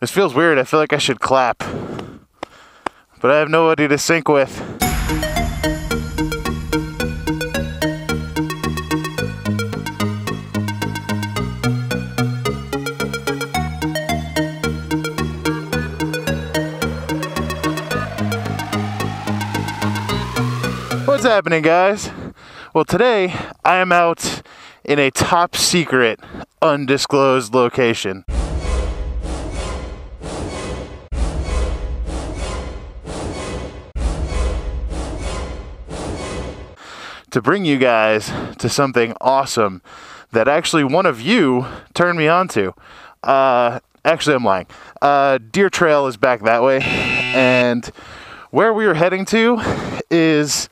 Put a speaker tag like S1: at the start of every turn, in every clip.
S1: This feels weird. I feel like I should clap. But I have nobody to sync with. What's happening, guys? Well, today I am out in a top secret, undisclosed location. To bring you guys to something awesome that actually one of you turned me on to. Uh, actually, I'm lying. Uh, Deer Trail is back that way, and where we are heading to is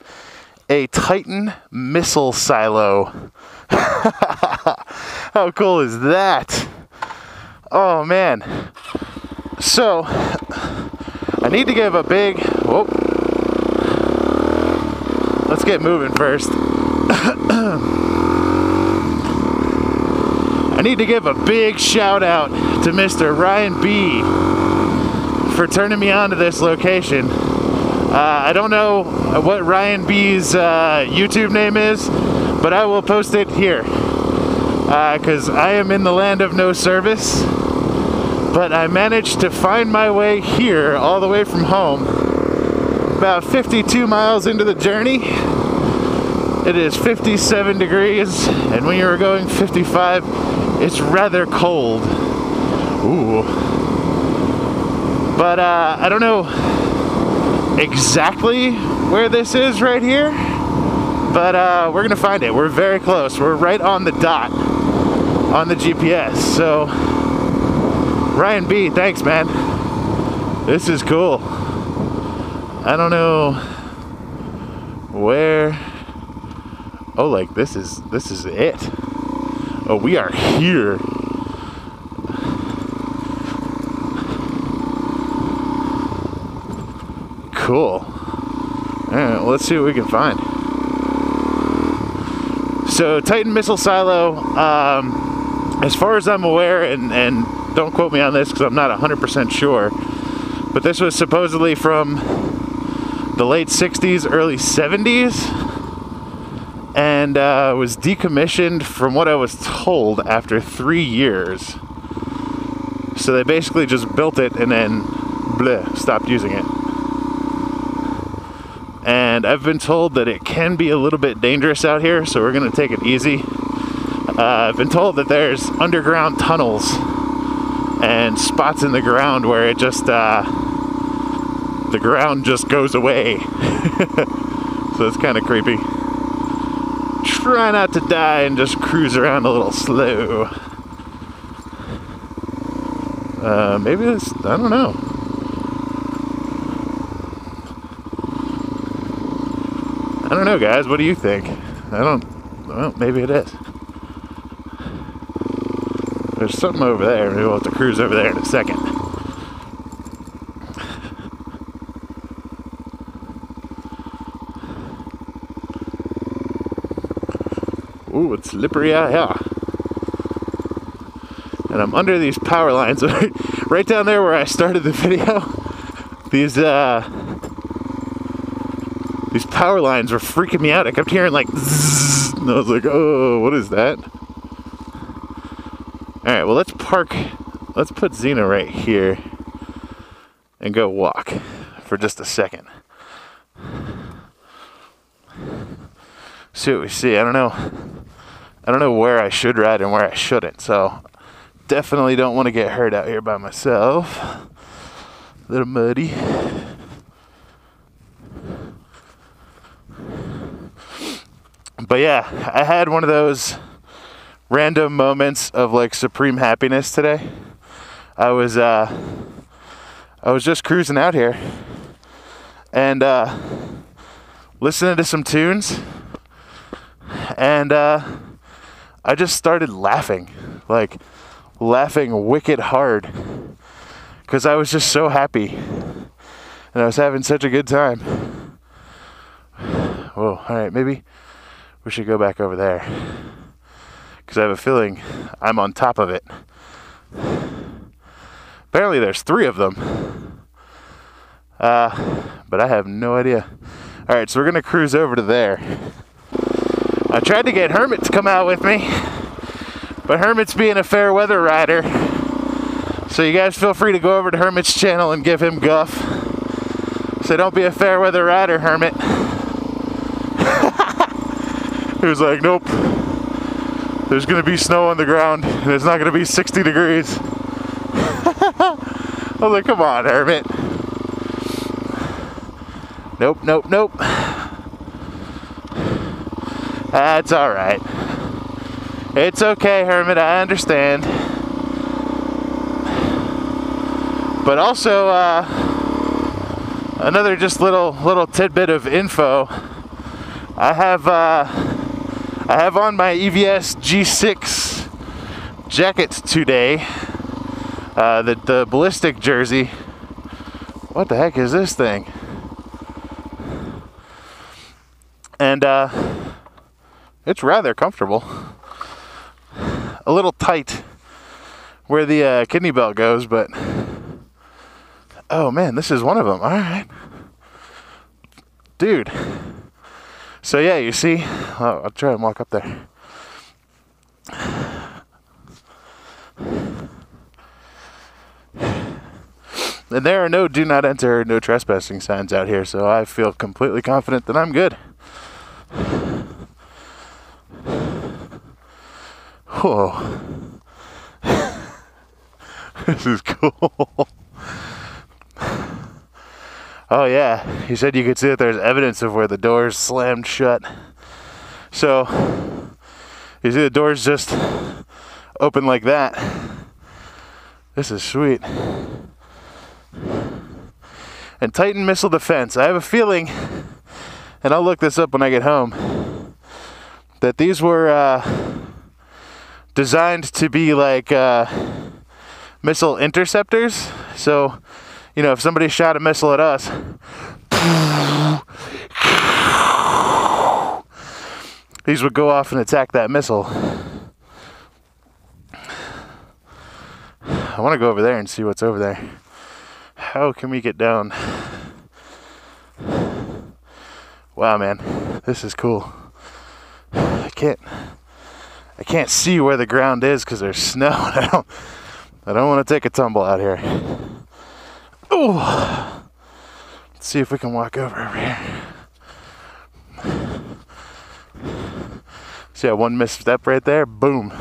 S1: a Titan missile silo. How cool is that? Oh man. So, I need to give a big. Whoa. Let's get moving first. I need to give a big shout out to Mr. Ryan B for turning me on to this location. Uh, I don't know what Ryan B's uh, YouTube name is, but I will post it here. Because uh, I am in the land of no service, but I managed to find my way here all the way from home. About 52 miles into the journey, it is 57 degrees, and when you are going 55, it's rather cold. Ooh. But uh, I don't know exactly where this is right here, but uh, we're gonna find it. We're very close. We're right on the dot on the GPS. So, Ryan B, thanks, man. This is cool. I don't know where. Oh, like this is this is it. Oh, we are here. Cool. Alright, well, let's see what we can find. So, Titan Missile Silo, um, as far as I'm aware, and, and don't quote me on this because I'm not 100% sure, but this was supposedly from the late 60s, early 70s, and uh, was decommissioned, from what I was told, after three years. So they basically just built it and then bleh, stopped using it and I've been told that it can be a little bit dangerous out here, so we're gonna take it easy. Uh, I've been told that there's underground tunnels and spots in the ground where it just uh, the ground just goes away, so it's kind of creepy. Try not to die and just cruise around a little slow. Uh, maybe this, I don't know. I don't know, guys. What do you think? I don't. Well, maybe it is. There's something over there. Maybe we'll have to cruise over there in a second. Ooh, it's slippery out here. And I'm under these power lines. right down there where I started the video. These, uh, these power lines were freaking me out. I kept hearing like zzz, and I was like, oh, what is that? All right, well, let's park. Let's put Xena right here and go walk for just a second. See what we see. I don't know. I don't know where I should ride and where I shouldn't. So definitely don't want to get hurt out here by myself. A little muddy. But yeah, I had one of those random moments of like supreme happiness today. I was uh I was just cruising out here and uh listening to some tunes and uh I just started laughing. Like laughing wicked hard because I was just so happy and I was having such a good time. Whoa, all right, maybe we should go back over there because I have a feeling I'm on top of it. Apparently, there's three of them, uh, but I have no idea. All right, so we're gonna cruise over to there. I tried to get Hermit to come out with me, but Hermit's being a fair weather rider. So you guys feel free to go over to Hermit's channel and give him guff. So don't be a fair weather rider, Hermit. He was like, nope. There's gonna be snow on the ground and it's not gonna be 60 degrees. I was like, come on, Hermit. Nope, nope, nope. That's alright. It's okay, Hermit, I understand. But also, uh, another just little little tidbit of info. I have uh, I have on my EVS G6 jacket today. Uh, the the ballistic jersey. What the heck is this thing? And uh, it's rather comfortable. A little tight where the uh, kidney belt goes, but Oh man, this is one of them. All right. Dude. So yeah, you see, oh, I'll try and walk up there. And there are no do not enter, no trespassing signs out here, so I feel completely confident that I'm good. Whoa. this is cool. Oh yeah, he said you could see that there's evidence of where the doors slammed shut. So you see the doors just open like that. This is sweet. And Titan missile defense. I have a feeling, and I'll look this up when I get home, that these were uh, designed to be like uh, missile interceptors. So you know, if somebody shot a missile at us, these would go off and attack that missile. I want to go over there and see what's over there. How can we get down? Wow, man, this is cool. I can't, I can't see where the ground is because there's snow. I don't, I don't want to take a tumble out here. Oh, let's see if we can walk over over here. See that one misstep right there? Boom.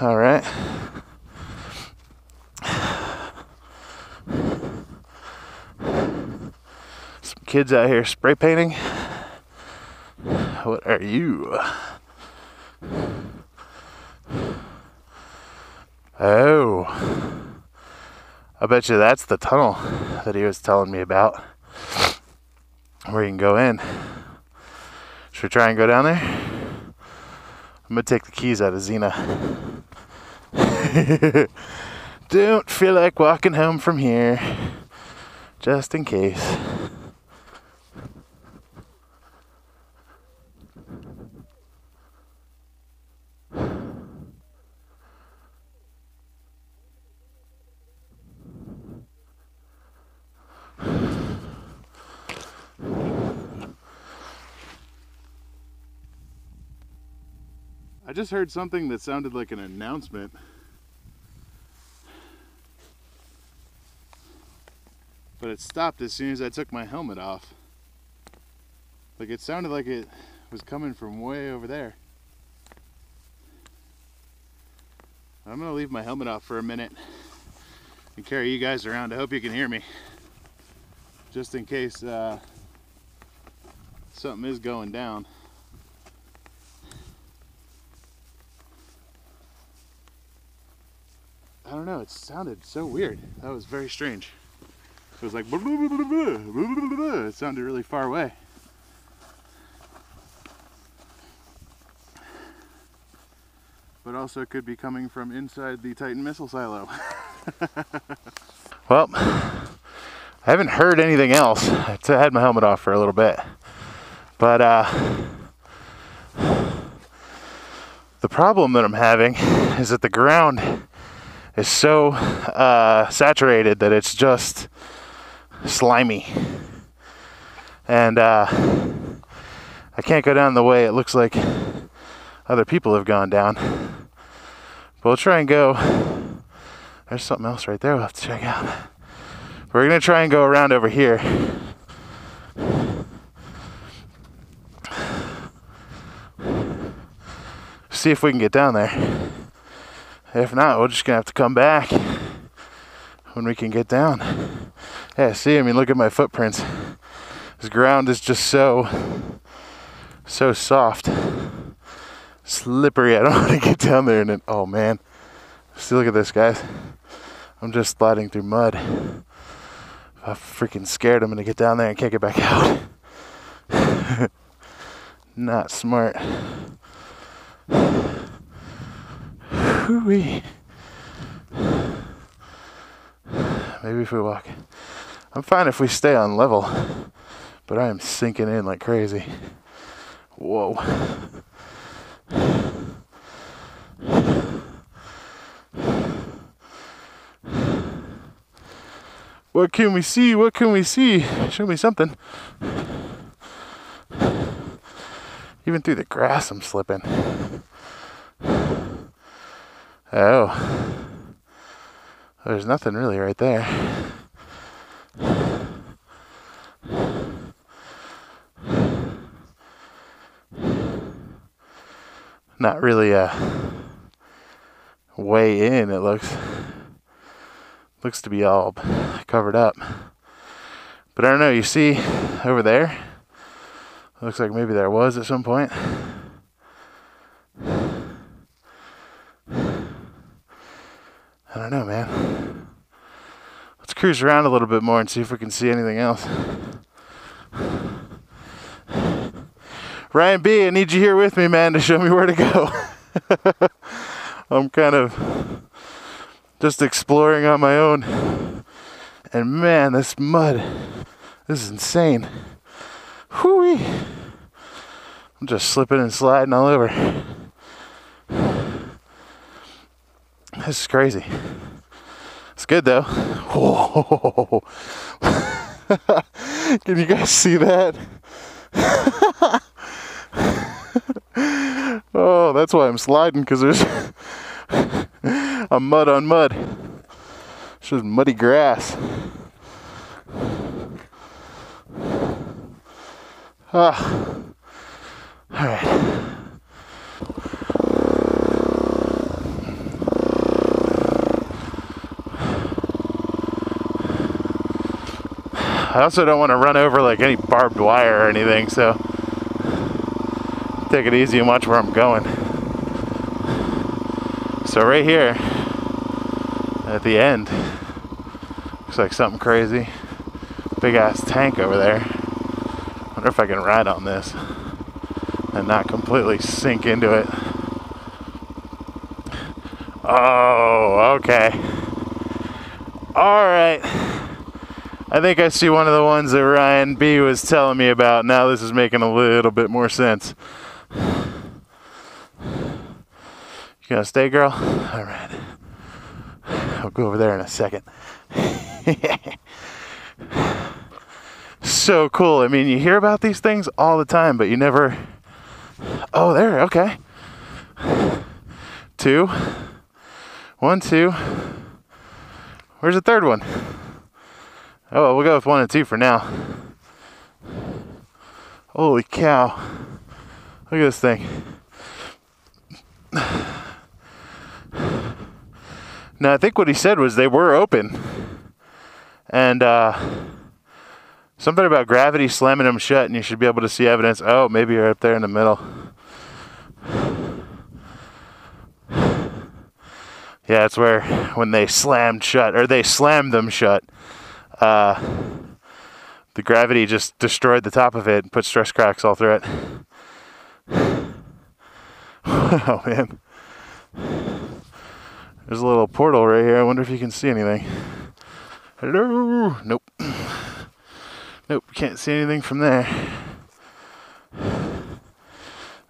S1: All right. Some kids out here spray painting. What are you? Oh. I bet you that's the tunnel that he was telling me about. Where you can go in. Should we try and go down there? I'm gonna take the keys out of Xena. Don't feel like walking home from here. Just in case. I just heard something that sounded like an announcement. But it stopped as soon as I took my helmet off. Like it sounded like it was coming from way over there. I'm gonna leave my helmet off for a minute and carry you guys around. I hope you can hear me. Just in case uh, something is going down. I don't know, it sounded so weird. That was very strange. It was like, blah, blah, blah, it sounded really far away. But
S2: also could be coming from inside the Titan missile silo.
S1: well, I haven't heard anything else. I had my helmet off for a little bit. But uh, the problem that I'm having is that the ground is so uh, saturated that it's just slimy. And uh, I can't go down the way it looks like other people have gone down. But we'll try and go. There's something else right there we'll have to check out. We're going to try and go around over here. See if we can get down there. If not, we're just to have to come back when we can get down. Yeah, see, I mean, look at my footprints. This ground is just so, so soft, slippery. I don't want to get down there and then, oh man. See, look at this, guys. I'm just sliding through mud. I'm freaking scared I'm to get down there and can't get back out. Not smart. Hooey. Maybe if we walk. I'm fine if we stay on level, but I am sinking in like crazy. Whoa. What can we see? What can we see? Show me something. Even through the grass, I'm slipping. Oh. There's nothing really right there. Not really a way in, it looks. Looks to be all covered up. But I don't know, you see over there? Looks like maybe there was at some point. I don't know, man. Let's cruise around a little bit more and see if we can see anything else. Ryan B, I need you here with me, man, to show me where to go. I'm kind of just exploring on my own. And man, this mud, this is insane. Whoo! I'm just slipping and sliding all over. This is crazy. It's good though. Can you guys see that? oh, that's why I'm sliding because there's a mud on mud. It's just muddy grass. Ah. All right. I also don't want to run over like any barbed wire or anything, so take it easy and watch where I'm going. So right here at the end, looks like something crazy. Big ass tank over there. Wonder if I can ride on this and not completely sink into it. Oh, okay. All right. I think I see one of the ones that Ryan B was telling me about. Now this is making a little bit more sense. You gonna stay, girl? All right. I'll go over there in a second. so cool. I mean, you hear about these things all the time, but you never. Oh, there. Okay. Two. One, two. Where's the third one? Oh, well, we'll go with one and two for now. Holy cow. Look at this thing. Now, I think what he said was they were open. And uh, something about gravity slamming them shut, and you should be able to see evidence. Oh, maybe you're up there in the middle. Yeah, it's where when they slammed shut, or they slammed them shut, uh, the gravity just destroyed the top of it and put stress cracks all through it. oh man, There's a little portal right here. I wonder if you can see anything. Hello? Nope. Nope, can't see anything from there.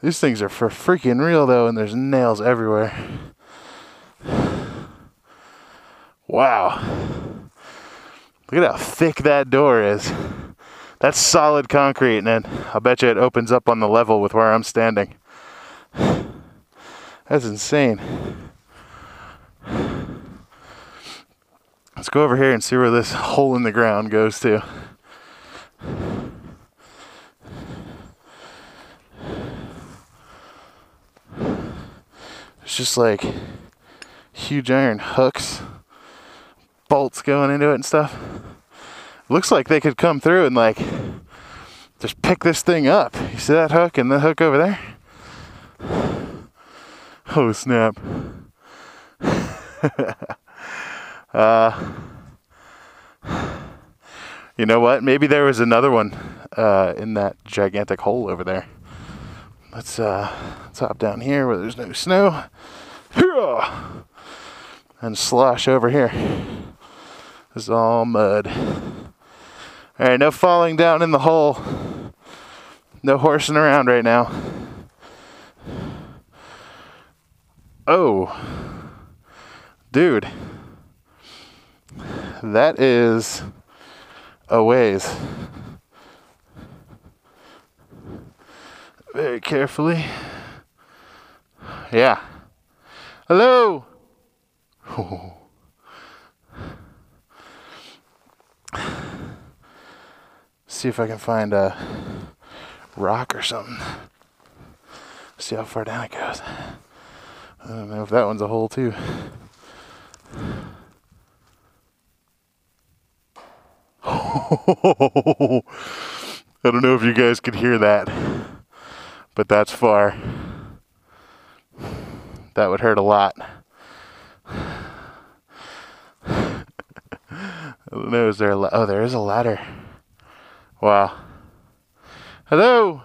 S1: These things are for freaking real though, and there's nails everywhere. Wow. Look at how thick that door is. That's solid concrete, and then I'll bet you it opens up on the level with where I'm standing. That's insane. Let's go over here and see where this hole in the ground goes to. It's just like huge iron hooks, bolts going into it and stuff. Looks like they could come through and like just pick this thing up. You see that hook and the hook over there? Oh snap. uh, you know what? Maybe there was another one uh, in that gigantic hole over there. Let's uh, let's hop down here where there's no snow. And slosh over here. This is all mud. Alright, no falling down in the hole. No horsing around right now. Oh. Dude. That is a ways. Very carefully. Yeah. Hello. See if I can find a rock or something. See how far down it goes. I don't know if that one's a hole too. I don't know if you guys could hear that, but that's far. That would hurt a lot. I don't know, is there a la- oh there is a ladder. Wow. Hello.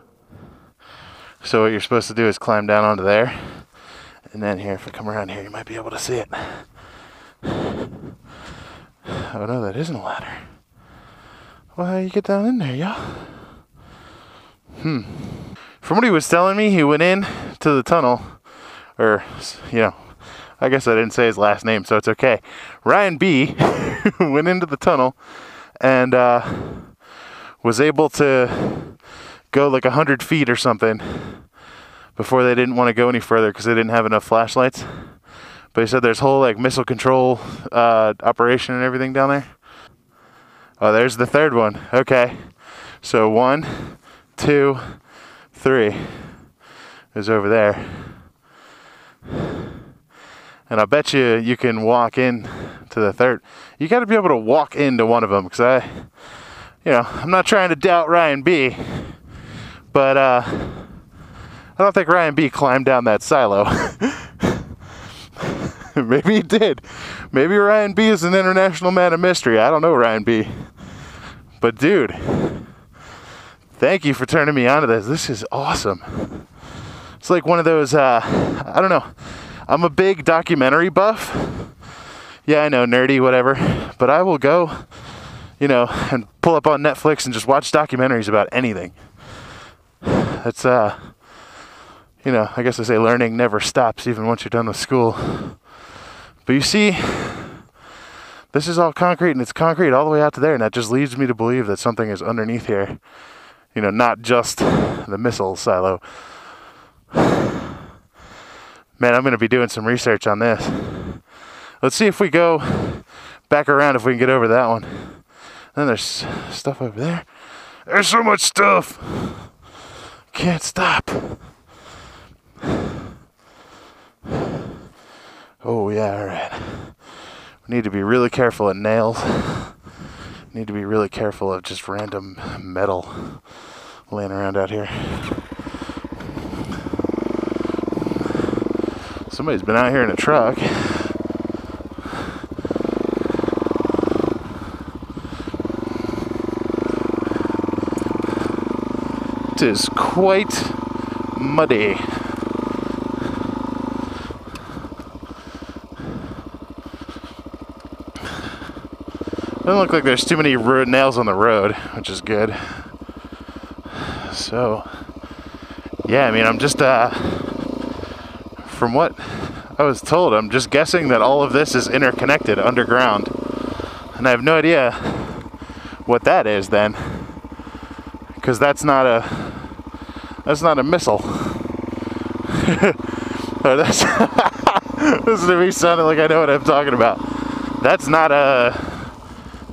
S1: So what you're supposed to do is climb down onto there. And then here, if I come around here, you might be able to see it. Oh no, that isn't a ladder. Well, how you get down in there, y'all? Hmm. From what he was telling me, he went in to the tunnel, or, you know, I guess I didn't say his last name, so it's okay. Ryan B went into the tunnel and uh, was able to go like a hundred feet or something before they didn't want to go any further because they didn't have enough flashlights. But he said there's whole like missile control uh, operation and everything down there. Oh, there's the third one. Okay, so one, two, three is over there. And I bet you you can walk in to the third. You got to be able to walk into one of them because I, you know, I'm not trying to doubt Ryan B, but uh, I don't think Ryan B climbed down that silo. Maybe he did. Maybe Ryan B is an international man of mystery. I don't know Ryan B. But dude, thank you for turning me on to this. This is awesome. It's like one of those uh, I don't know. I'm a big documentary buff. Yeah, I know, nerdy, whatever. But I will go, you know, and pull up on Netflix and just watch documentaries about anything. That's uh you know, I guess I say learning never stops even once you're done with school. But you see, this is all concrete and it's concrete all the way out to there, and that just leads me to believe that something is underneath here. You know, not just the missile silo. Man, I'm going to be doing some research on this. Let's see if we go back around if we can get over that one. Then there's stuff over there. There's so much stuff. Can't stop. Oh, yeah, alright. We need to be really careful at nails. Need to be really careful of just random metal laying around out here. Somebody's been out here in a truck. Is quite muddy. Doesn't look like there's too many nails on the road, which is good. So, yeah, I mean, I'm just, uh, from what I was told, I'm just guessing that all of this is interconnected underground. And I have no idea what that is then because that's not a that's not a missile. Oh, that's listen to me sounding like I know what I'm talking about. That's not a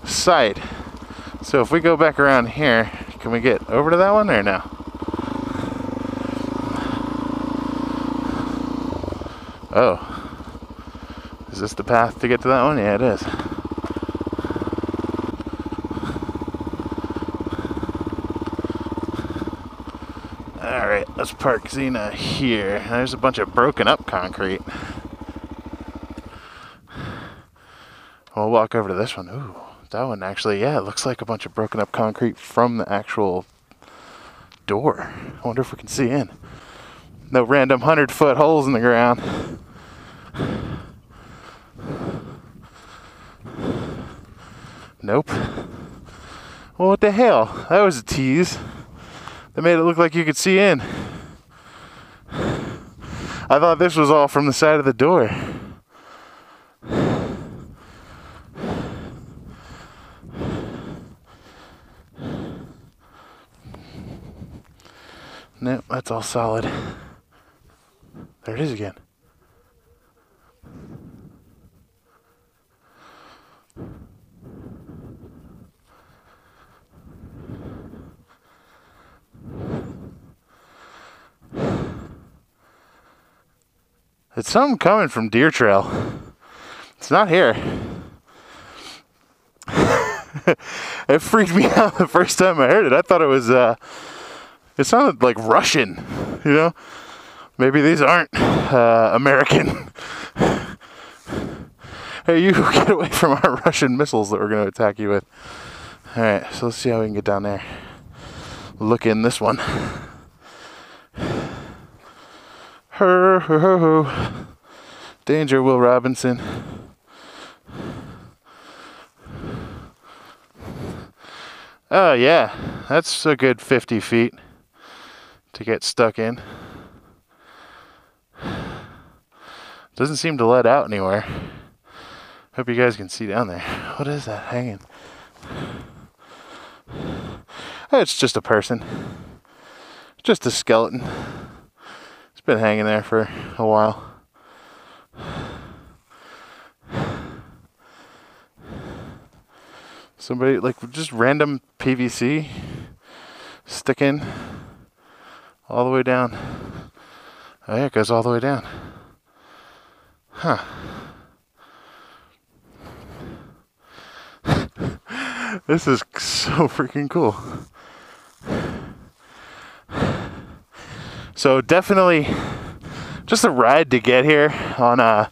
S1: site. So if we go back around here, can we get over to that one or no? Oh. Is this the path to get to that one? Yeah, it is. Alright, park Xena here. There's a bunch of broken up concrete. We'll walk over to this one. Ooh, that one actually, yeah, it looks like a bunch of broken up concrete from the actual door. I wonder if we can see in. No random 100 foot holes in the ground. Nope. Well, what the hell? That was a tease. They made it look like you could see in. I thought this was all from the side of the door. Nope, that's all solid. There it is again. It's something coming from Deer Trail. It's not here. it freaked me out the first time I heard it. I thought it was uh it sounded like Russian, you know? Maybe these aren't uh, American. hey, you get away from our Russian missiles that we're going to attack you with. All right, so let's see how we can get down there. Look in this one. Her, her, her, her. Danger, Will Robinson. Oh, yeah, that's a good 50 feet to get stuck in. Doesn't seem to let out anywhere. Hope you guys can see down there. What is that hanging? It's just a person. Just a skeleton. Been hanging there for a while. Somebody like just random PVC sticking all the way down. Oh yeah, it goes all the way down. Huh. this is so freaking cool. So definitely just a ride to get here on uh,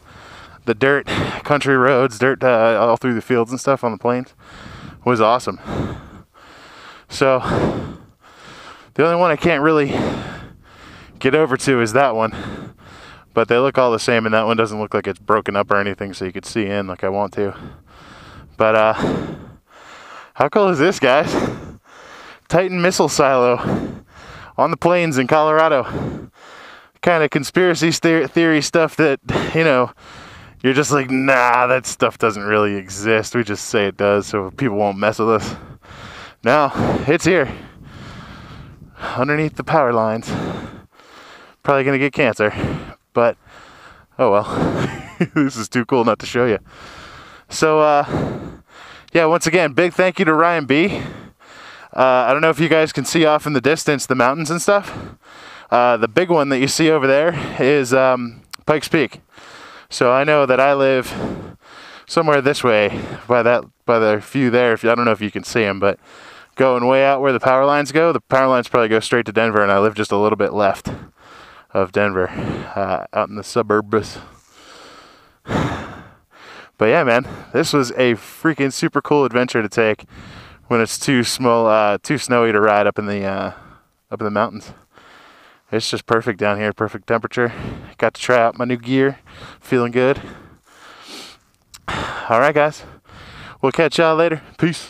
S1: the dirt country roads, dirt uh, all through the fields and stuff on the plains was awesome. So the only one I can't really get over to is that one. But they look all the same, and that one doesn't look like it's broken up or anything, so you could see in like I want to. But uh, how cool is this, guys? Titan missile silo on the plains in Colorado. Kind of conspiracy theory stuff that, you know, you're just like, nah, that stuff doesn't really exist. We just say it does so people won't mess with us. Now, it's here. Underneath the power lines. Probably gonna get cancer. But, oh well. this is too cool not to show you. So, uh, yeah, once again, big thank you to Ryan B. Uh, I don't know if you guys can see off in the distance the mountains and stuff. Uh, the big one that you see over there is um, Pikes Peak. So I know that I live somewhere this way by that by the few there. If I don't know if you can see them, but going way out where the power lines go, the power lines probably go straight to Denver, and I live just a little bit left of Denver, uh, out in the suburbs. But yeah, man, this was a freaking super cool adventure to take when it's too small, uh, too snowy to ride up in the uh, up in the mountains. It's just perfect down here, perfect temperature. Got to try out my new gear, feeling good. All right, guys. We'll catch y'all later. Peace.